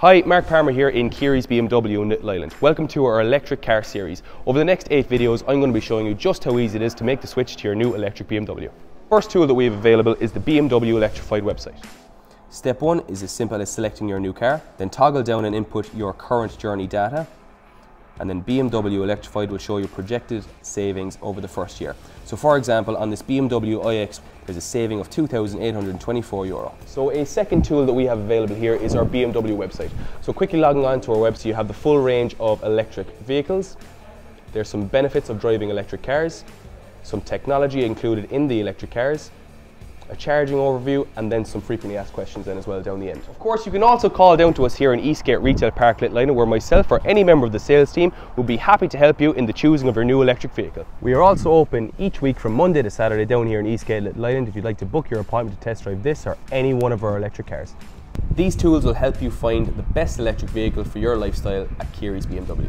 Hi, Mark Palmer here in Keary's BMW in Little Island. Welcome to our electric car series. Over the next eight videos, I'm going to be showing you just how easy it is to make the switch to your new electric BMW. First tool that we have available is the BMW Electrified website. Step one is as simple as selecting your new car, then toggle down and input your current journey data, and then BMW Electrified will show you projected savings over the first year. So for example, on this BMW iX, there's a saving of 2,824 euro. So a second tool that we have available here is our BMW website. So quickly logging on to our website, you have the full range of electric vehicles. There's some benefits of driving electric cars, some technology included in the electric cars, a charging overview, and then some frequently asked questions then as well down the end. Of course, you can also call down to us here in Eastgate Retail Park Island, where myself or any member of the sales team will be happy to help you in the choosing of your new electric vehicle. We are also open each week from Monday to Saturday down here in Eastgate Island if you'd like to book your appointment to test drive this or any one of our electric cars. These tools will help you find the best electric vehicle for your lifestyle at Keary's BMW.